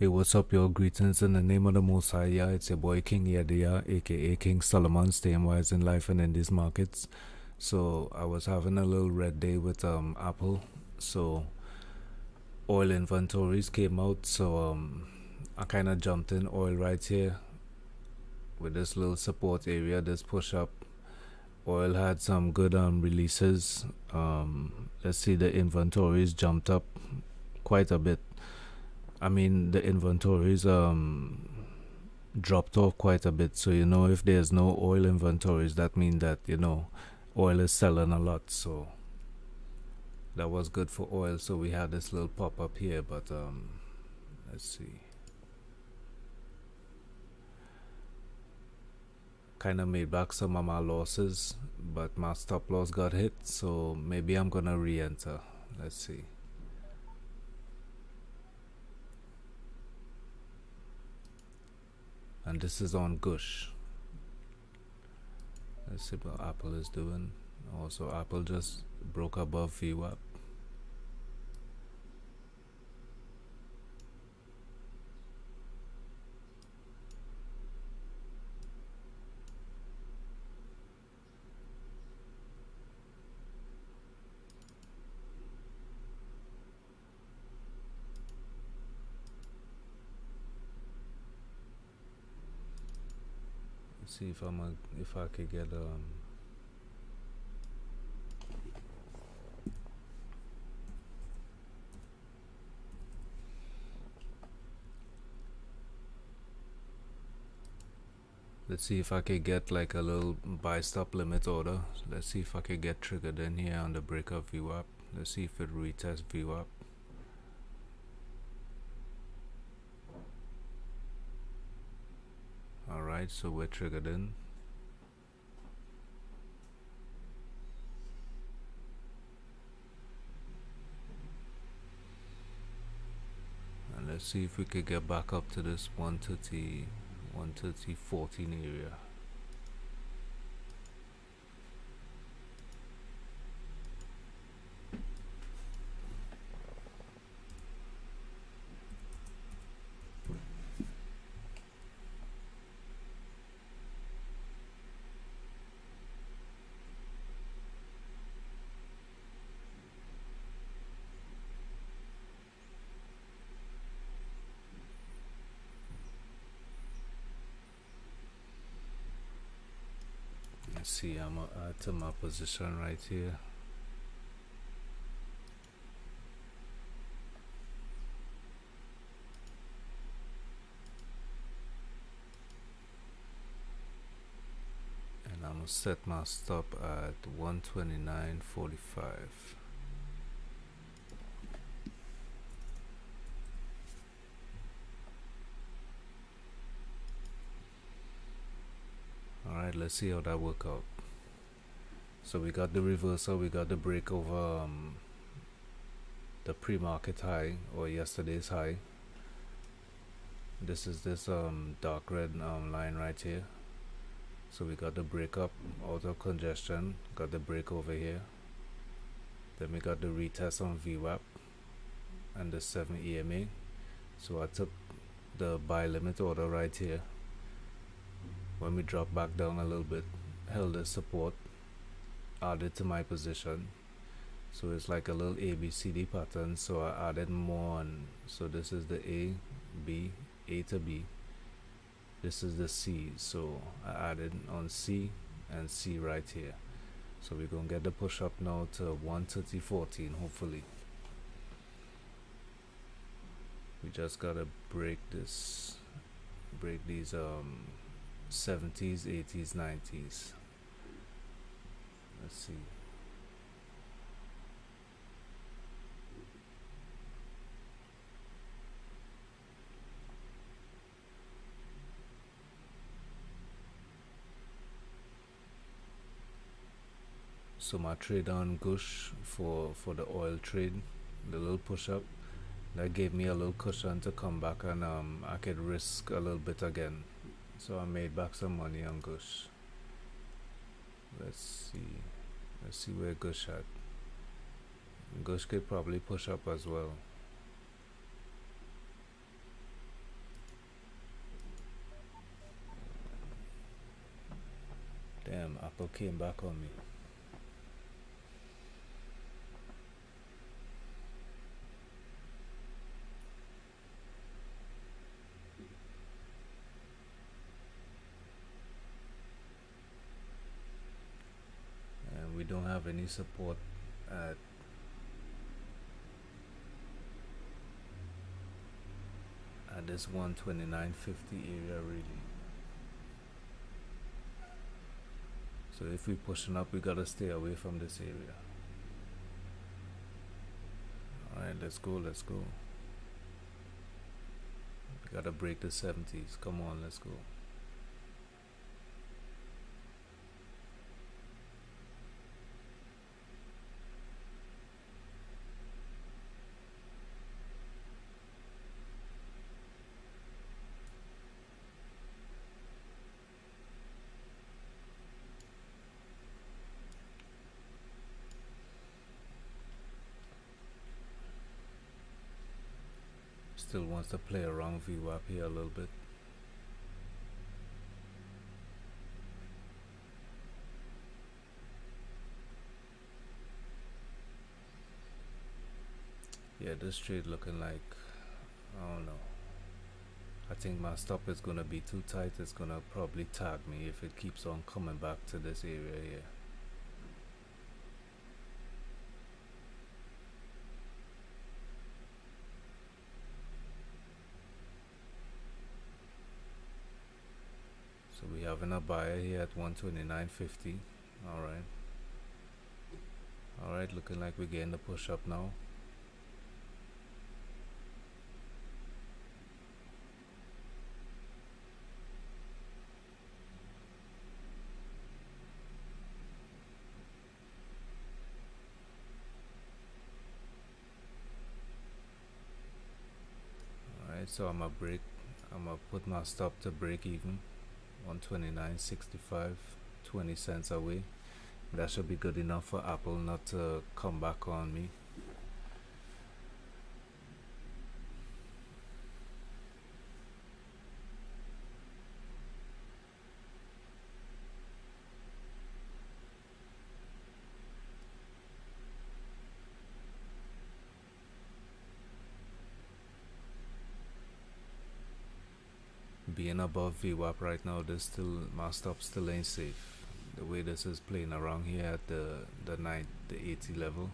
Hey, what's up, y'all? Greetings in the name of the Most High. Yeah, it's your boy King Yadia, aka King Solomon, staying wise in life and in these markets. So I was having a little red day with um Apple. So oil inventories came out. So um I kind of jumped in oil right here with this little support area, this push up. Oil had some good um releases. Um, let's see, the inventories jumped up quite a bit I mean the inventories um dropped off quite a bit. So you know if there's no oil inventories, that means that you know oil is selling a lot. So that was good for oil. So we had this little pop up here, but um, let's see. Kind of made back some of my losses, but my stop loss got hit. So maybe I'm gonna re-enter. Let's see. And this is on gush. Let's see what apple is doing. Also apple just broke above VWAP see if I'm a, if I could get um let's see if I could get like a little buy stop limit order. Let's see if I could get triggered in here on the break of VWAP let's see if it retests VWAP Alright, so we're triggered in. And let's see if we could get back up to this 130, 130, 14 area. See I'm uh, at my position right here. And I'm gonna set my stop at 129.45 Alright, let's see how that work out. So we got the reversal, we got the break over um, the pre-market high or yesterday's high. This is this um, dark red um, line right here. So we got the break up out of congestion, got the break over here. Then we got the retest on VWAP and the 7 EMA. So I took the buy limit order right here when we drop back down a little bit held a support added to my position. So it's like a little ABCD pattern. So I added more on. So this is the A B A to B. This is the C. So I added on C and C right here. So we're gonna get the push up now to 130.14 hopefully. We just gotta break this break these um 70s, 80s, 90s. Let's see. So my trade on Gush for for the oil trade, the little push up, that gave me a little cushion to come back and um I could risk a little bit again so I made back some money on Gush. Let's see. Let's see where Gush at. Gush could probably push up as well. Damn Apple came back on me. Support at at this 129.50 area really. So if we're pushing up we gotta stay away from this area. All right let's go let's go. We gotta break the 70s come on let's go still wants to play around VWAP here a little bit. Yeah, this trade looking like, I don't know. I think my stop is gonna be too tight. It's gonna probably tag me if it keeps on coming back to this area here. We having a buyer here at 129.50. Alright. Alright, looking like we're getting the push up now. Alright, so I'm gonna break I'm gonna put my stop to break even 129.65 20 cents away that should be good enough for Apple not to come back on me above VWAP right now, this still my stop still ain't safe. The way this is playing around here at the the night the 80 level.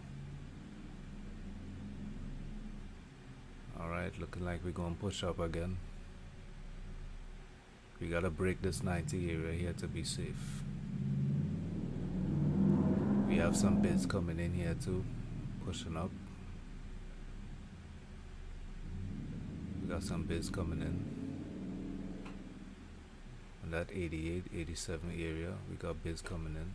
Alright, looking like we're gonna push up again. We gotta break this 90 area here to be safe. We have some bids coming in here too, pushing up. We got some bids coming in in that 88 87 area we got bids coming in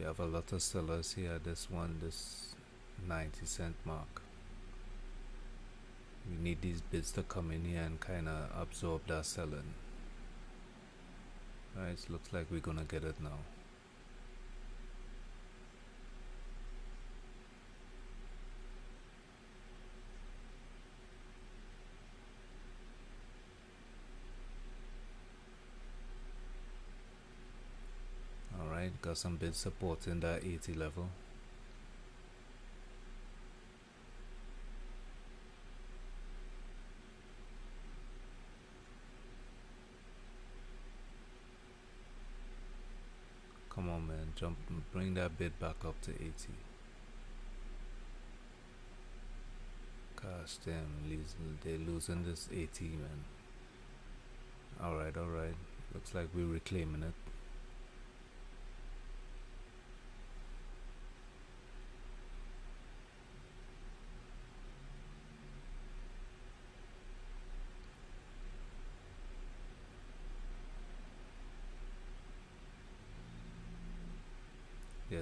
we have a lot of sellers here this one this 90 cent mark. We need these bids to come in here and kind of absorb that selling. Alright, looks like we're gonna get it now got some bid support in that 80 level. Come on man jump bring that bid back up to 80 gosh damn they're losing this 80 man. Alright alright looks like we're reclaiming it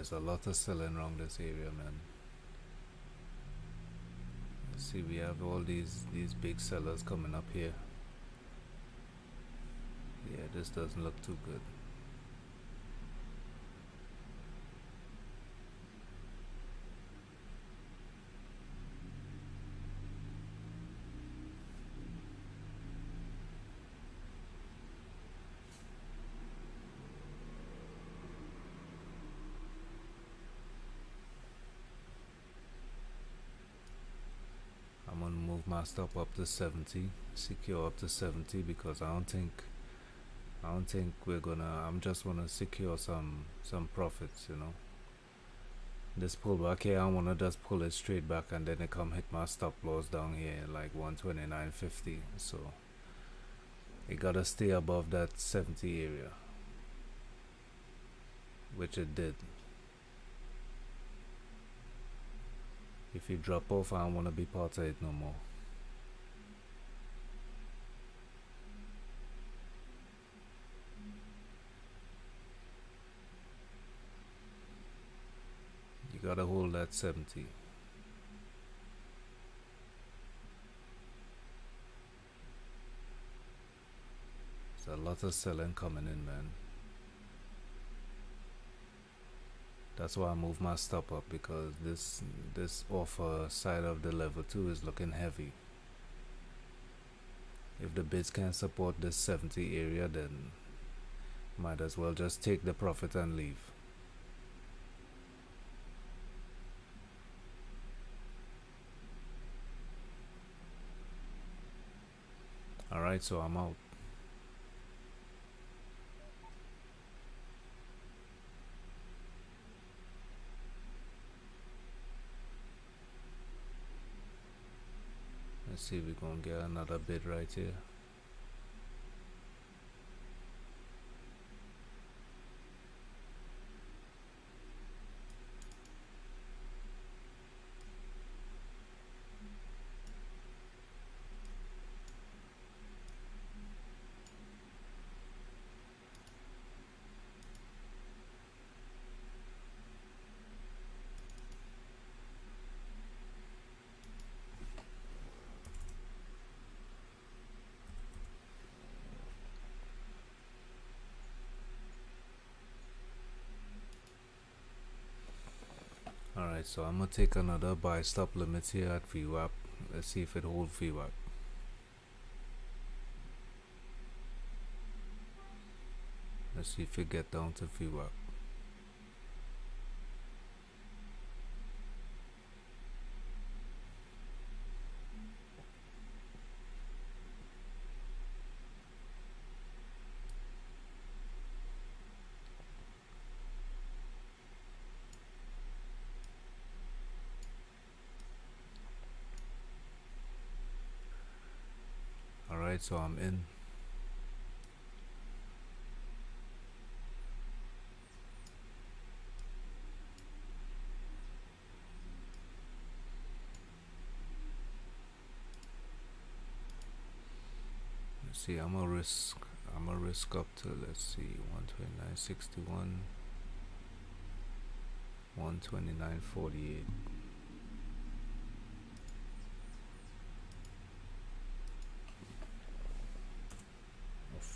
there's a lot of selling around this area man. See we have all these these big sellers coming up here. Yeah this doesn't look too good. Stop up to 70 secure up to 70 because I don't think I don't think we're gonna I'm just wanna secure some some profits you know. This pullback here I wanna just pull it straight back and then it come hit my stop loss down here like 129.50 so it gotta stay above that 70 area which it did. If you drop off I don't wanna be part of it no more you gotta hold that 70 there's a lot of selling coming in man. That's why I move my stop up because this this offer side of the level 2 is looking heavy. If the bids can't support this 70 area then might as well just take the profit and leave Alright, so I'm out. Let's see if we can get another bid right here. Alright, so I'm gonna take another buy stop limits here at VWAP. Let's see if it holds VWAP. Let's see if it get down to VWAP. Alright, so I'm in. Let's see, I'm a risk I'm a risk up to let's see 129.61 129.48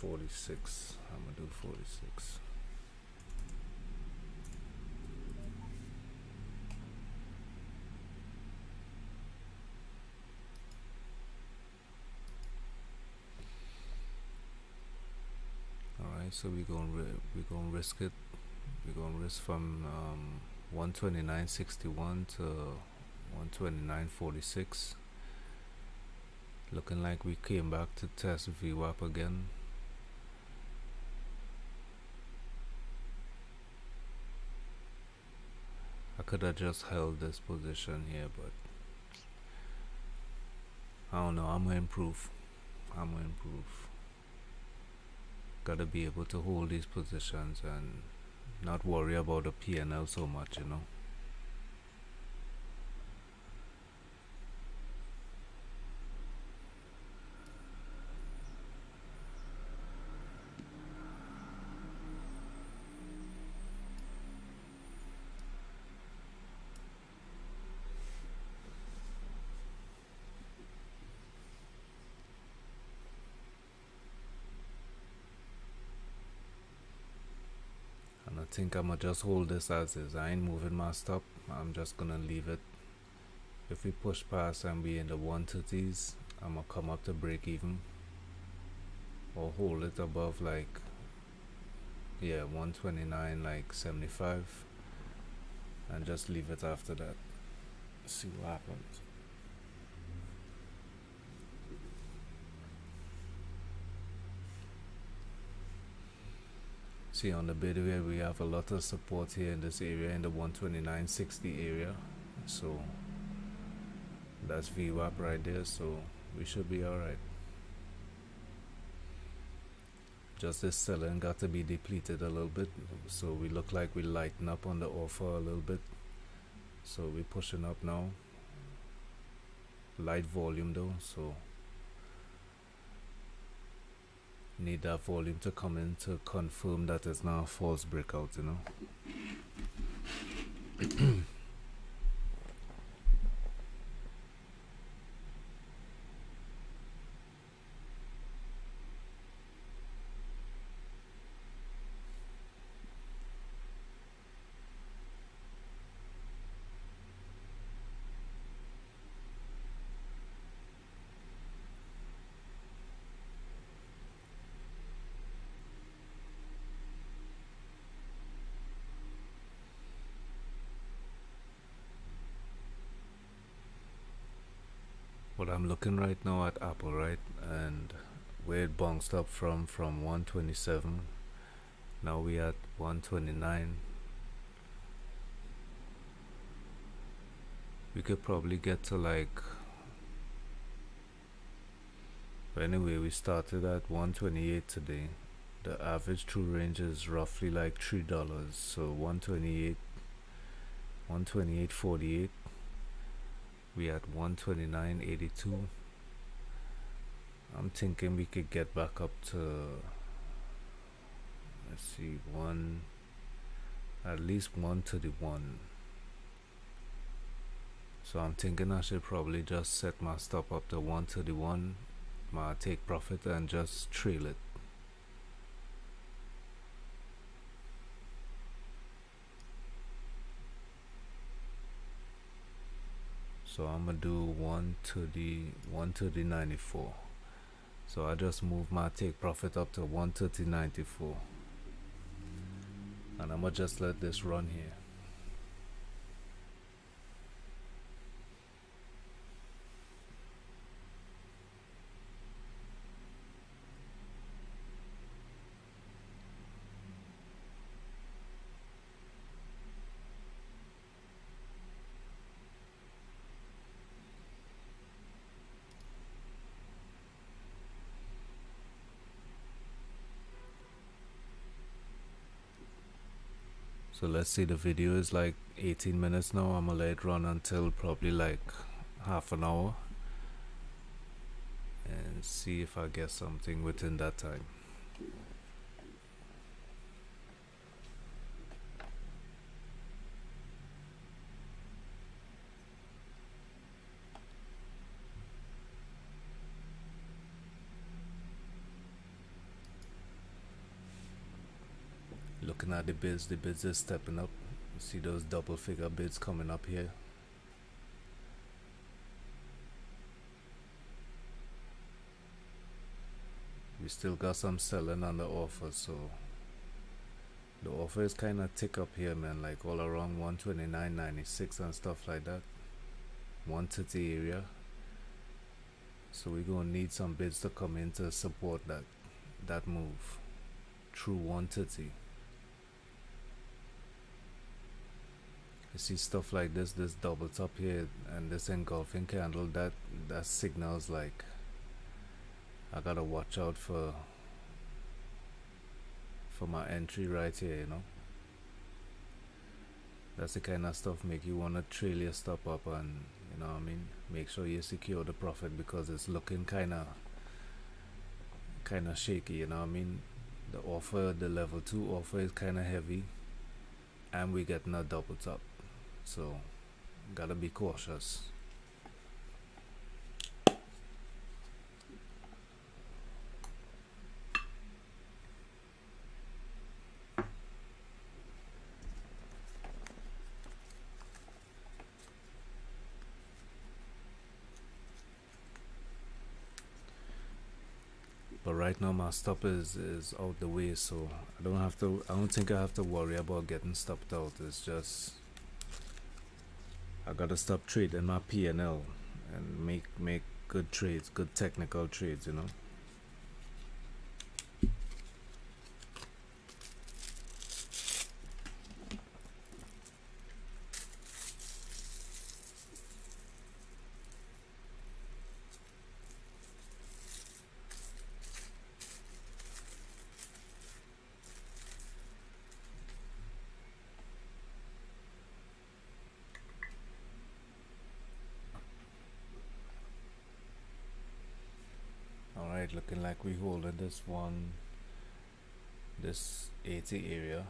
46 I'm gonna do 46 Alright, so we're gonna we're gonna risk it. We're gonna risk from um, 129.61 to 129.46. Looking like we came back to test VWAP again. I could have just held this position here, but I don't know. I'm gonna improve. I'm gonna improve. Gotta be able to hold these positions and not worry about the PNL so much, you know. I think I'm gonna just hold this as is. I ain't moving my stop. I'm just gonna leave it. If we push past and we in the 130s, I'm gonna come up to break even or hold it above like yeah 129 like 75 and just leave it after that see what happens see on the bid we have a lot of support here in this area in the 129.60 area. So that's VWAP right there so we should be alright just this selling got to be depleted a little bit so we look like we lighten up on the offer a little bit. So we're pushing up now. Light volume though so need that volume to come in to confirm that it's not a false breakout you know I'm looking right now at Apple, right? And where it bounced up from from 127. Now we at 129. We could probably get to like but anyway, we started at 128 today. The average true range is roughly like three dollars. So 128, 128.48 we at 129.82 I'm thinking we could get back up to let's see one at least one to the one. So I'm thinking I should probably just set my stop up to one to the one my take profit and just trail it so I'm gonna do 1 to the 1 to the 94 so I just move my take profit up to 1 to the 94 and I'm gonna just let this run here so let's see the video is like 18 minutes now. I'm gonna let it run until probably like half an hour and see if I get something within that time looking at the bids the bids are stepping up. You see those double figure bids coming up here. We still got some selling on the offer so the offer is kind of tick up here man like all around 129.96 and stuff like that. 130 area. So we're gonna need some bids to come in to support that that move. Through 130 you see stuff like this this double top here and this engulfing candle that that signals like I gotta watch out for for my entry right here you know? That's the kind of stuff make you want to trail your stop up and you know I mean? Make sure you secure the profit because it's looking kind of kind of shaky you know I mean? The offer the level 2 offer is kind of heavy and we getting a double top so gotta be cautious. But right now my stop is is out the way so i don't have to i don't think i have to worry about getting stopped out. It's just I gotta stop trading my PNL and make make good trades good technical trades you know we holding this one this 80 area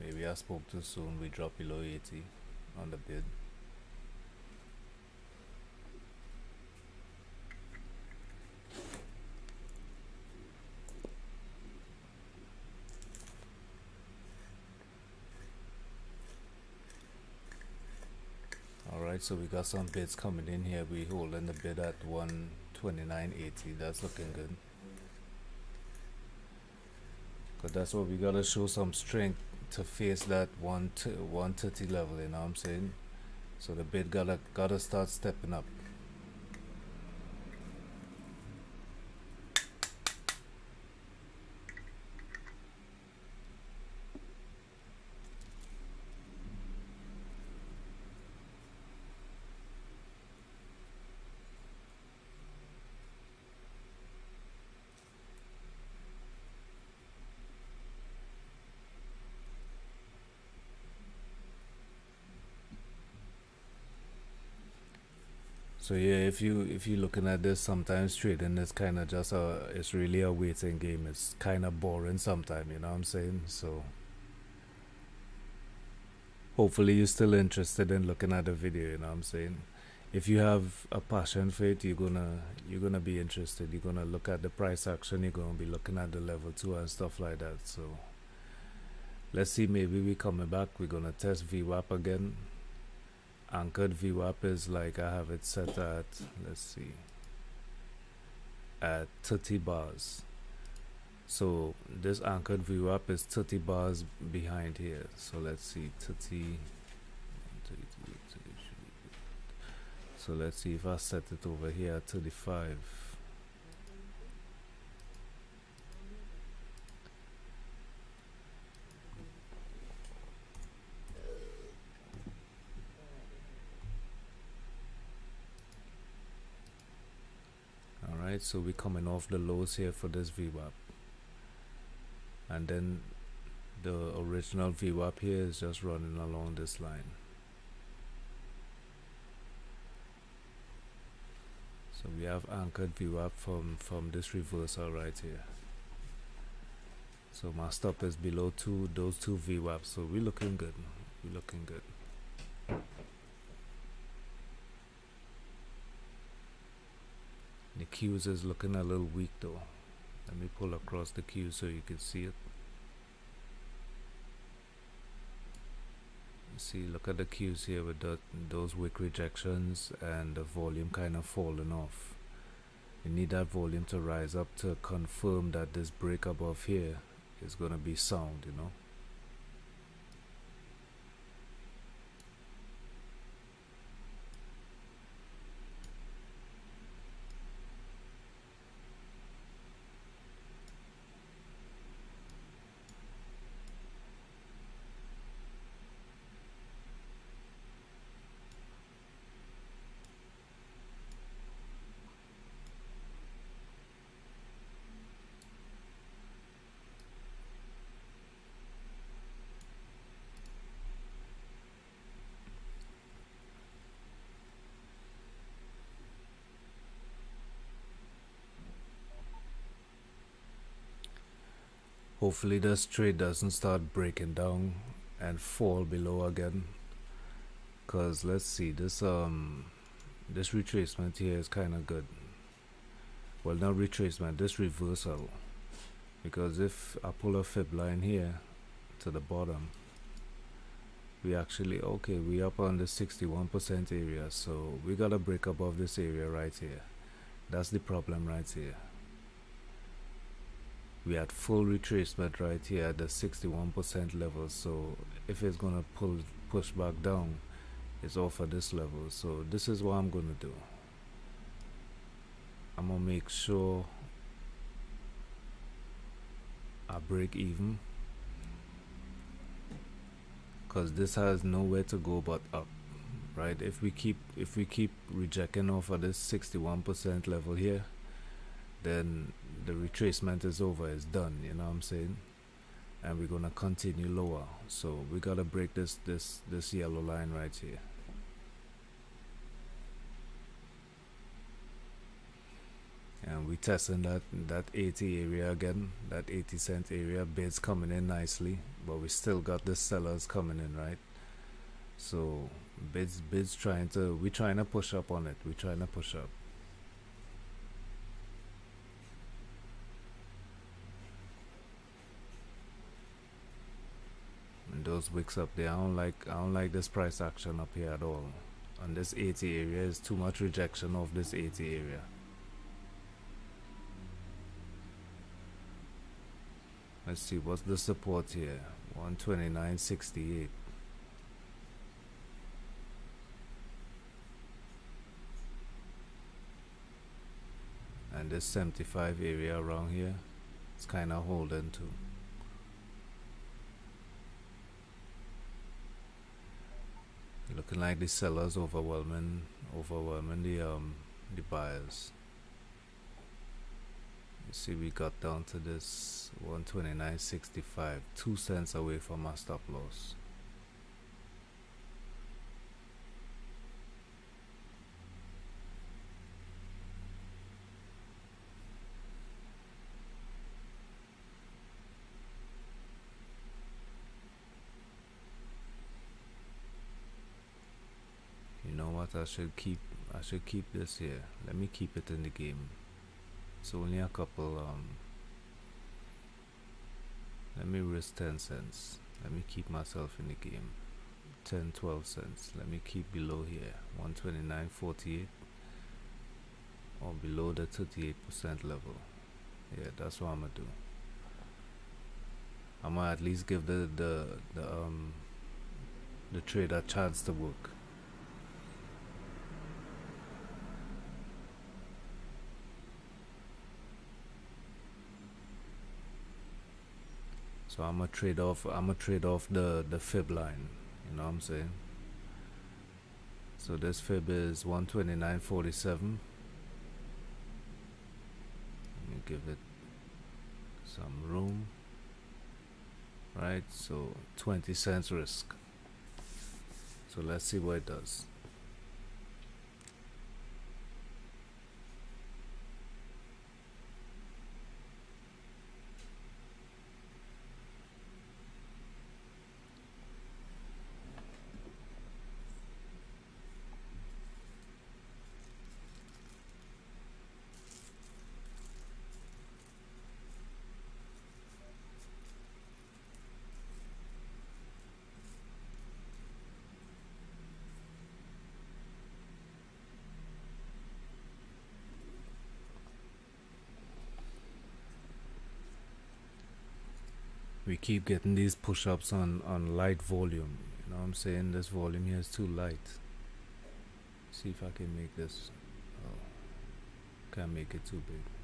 maybe I spoke too soon we drop below 80 on the bid Alright, so we got some bids coming in here. We holding the bid at 129.80. that's looking good because that's what we gotta show some strength to face that 1 130 level you know what i'm saying? So the bid gotta gotta start stepping up So yeah, if you if you're looking at this, sometimes trading is kind of just a it's really a waiting game. It's kind of boring sometimes, you know what I'm saying? So hopefully you're still interested in looking at the video, you know what I'm saying? If you have a passion for it, you're gonna you're gonna be interested. You're gonna look at the price action. You're gonna be looking at the level two and stuff like that. So let's see. Maybe we coming back. We're gonna test VWAP again anchored VWAP is like I have it set at let's see at 30 bars. So this anchored VWAP is 30 bars behind here. So let's see 30 so let's see if I set it over here at 35 right? So we're coming off the lows here for this VWAP. And then the original VWAP here is just running along this line. So we have anchored VWAP from from this reversal right here. So my stop is below two those two VWAPs. So we're looking good we're looking good The Qs is looking a little weak though. Let me pull across the Q so you can see it. See, look at the Qs here with the, those wick rejections and the volume kind of falling off. You need that volume to rise up to confirm that this break above here is going to be sound, you know. Hopefully this trade doesn't start breaking down and fall below again. Because let's see this um this retracement here is kind of good. Well not retracement this reversal. Because if I pull a fib line here to the bottom we actually okay we up on the 61% area. So we gotta break above this area right here. That's the problem right here we had full retracement right here at the 61% level. So if it's gonna pull push back down it's off at this level. So this is what I'm gonna do. I'm gonna make sure I break even. Because this has nowhere to go but up right? If we keep if we keep rejecting off of this 61% level here then the retracement is over it's done you know what i'm saying? And we're gonna continue lower. So we gotta break this this this yellow line right here. And we testing that that 80 area again that 80 cent area. Bids coming in nicely but we still got the sellers coming in right? So bids bids trying to we trying to push up on it we trying to push up wicks up there. I don't like I don't like this price action up here at all. And this 80 area is too much rejection of this 80 area. Let's see what's the support here. 129.68. And this 75 area around here, it's kind of holding too. Looking like the sellers overwhelming overwhelming the um the buyers. You see we got down to this 129.65 two cents away from our stop loss I should keep I should keep this here. Let me keep it in the game. It's only a couple um let me risk 10 cents. Let me keep myself in the game. 10 12 cents. Let me keep below here. 129.48 or below the 38 percent level. Yeah that's what I'm gonna do. I'm gonna at least give the the, the um the trade a chance to work So I'm gonna trade off I'm gonna trade off the the fib line. You know what I'm saying? So this fib is 129.47. Let me give it some room. Right, so 20 cents risk. So let's see what it does. we keep getting these push-ups on on light volume you know what I'm saying? This volume here is too light. See if I can make this oh, can't make it too big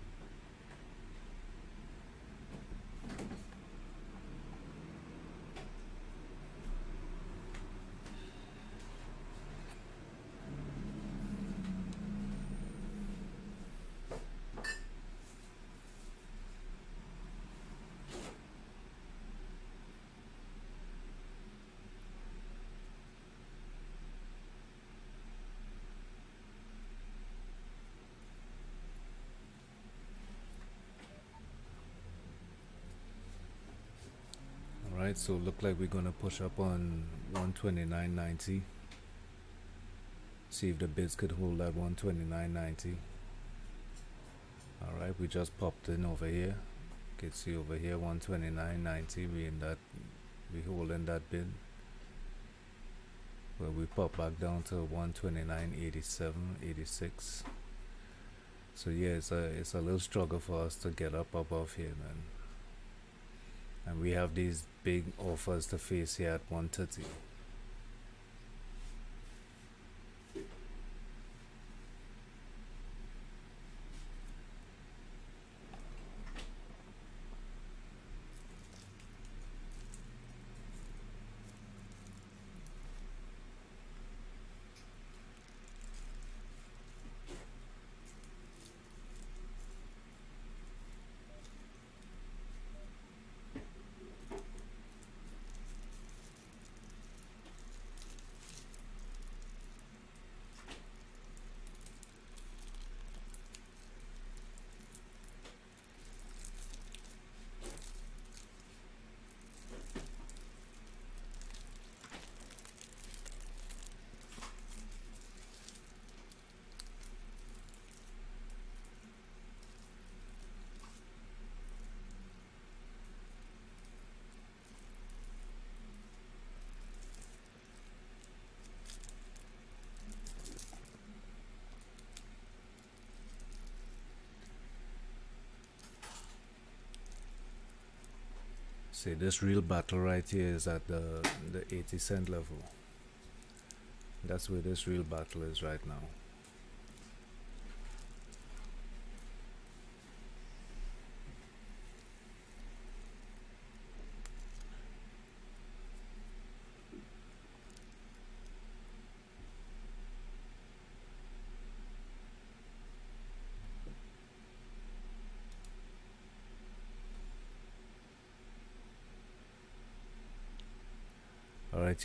Alright, so look like we're gonna push up on 129.90. See if the bids could hold at 129.90. Alright, we just popped in over here. You can see over here 129.90. We in that we holding that bid. Well we pop back down to 129.87, 86. So yeah, it's a it's a little struggle for us to get up above here, man. And we have these big offers to face here at 130 See, this real battle right here is at the, the 80 cent level. That's where this real battle is right now.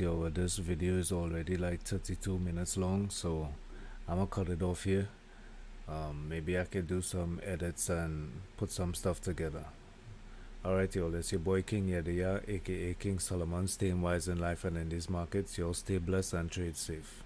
Alright yo this video is already like 32 minutes long so I'm gonna cut it off here. Um, maybe I can do some edits and put some stuff together. Alright y'all it's your boy King Yediya aka King Solomon staying wise in life and in these markets. Y'all stay blessed and trade safe